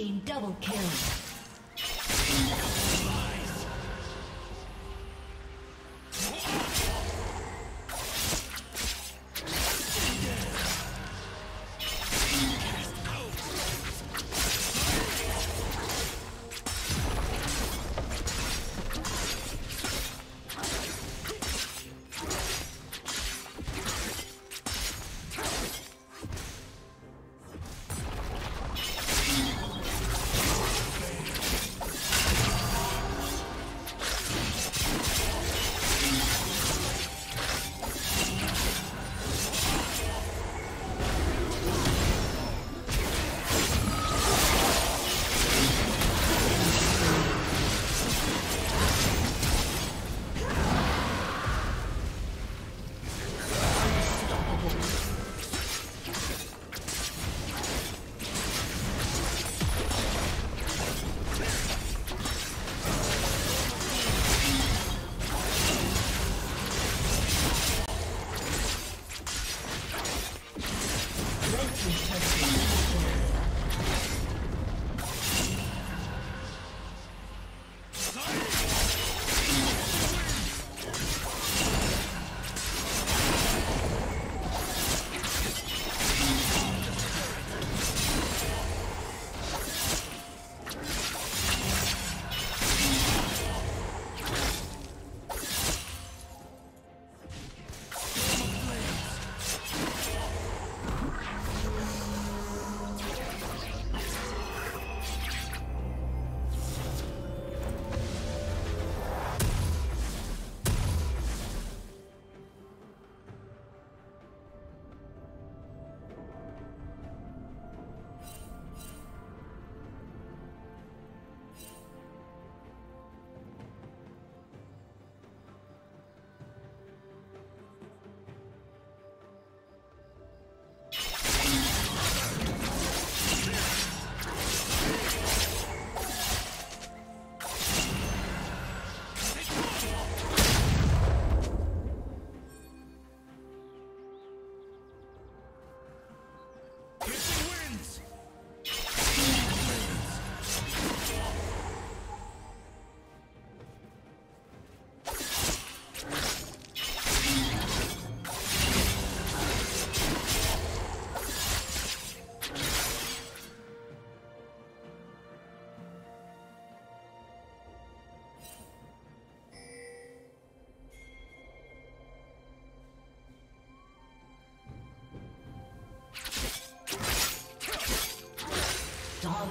Team double kill.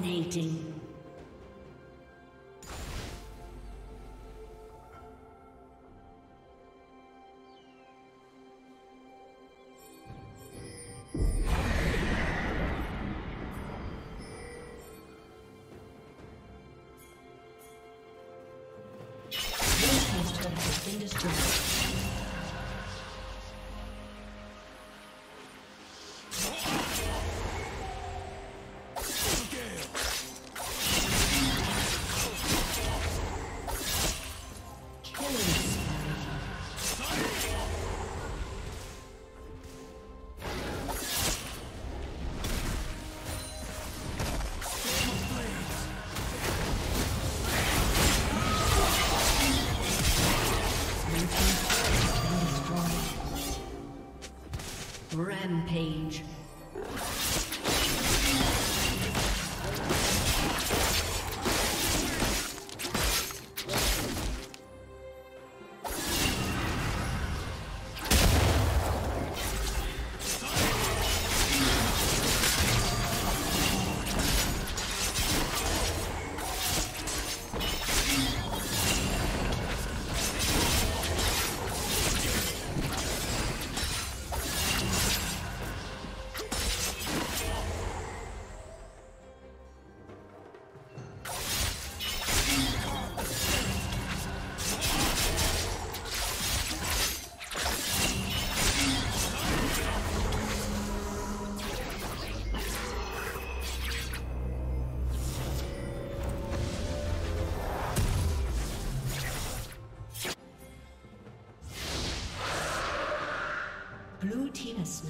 Dominating. Turret has been destroyed.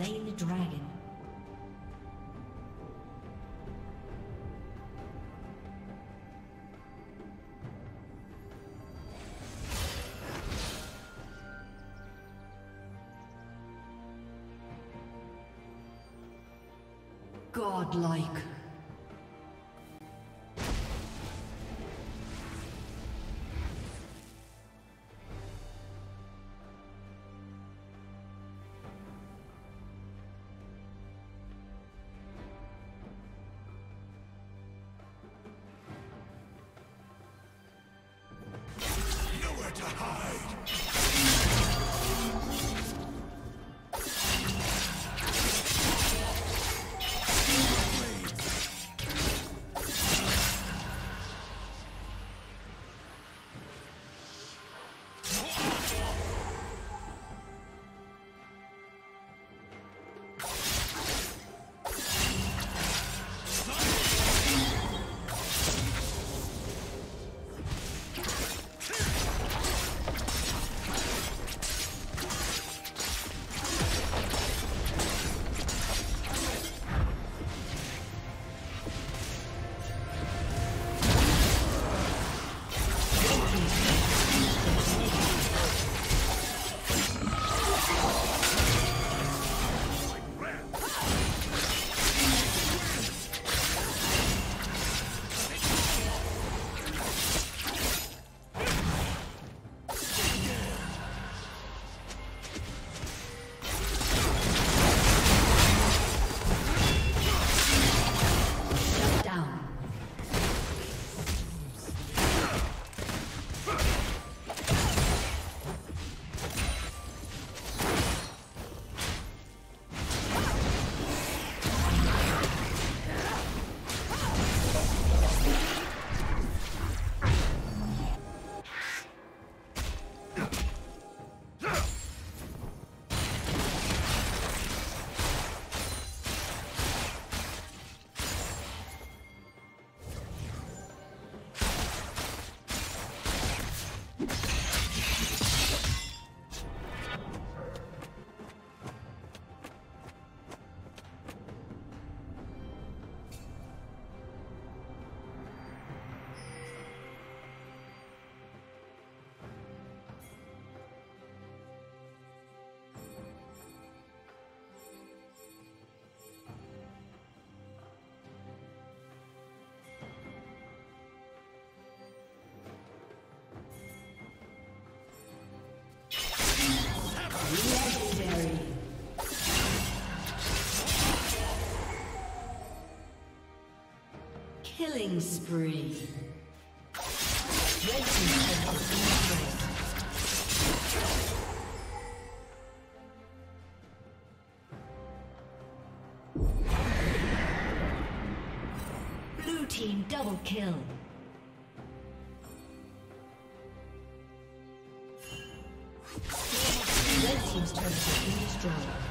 Slain the dragon. Godlike. Killing spree. Red team has Blue team double kill. Red team's destroyed.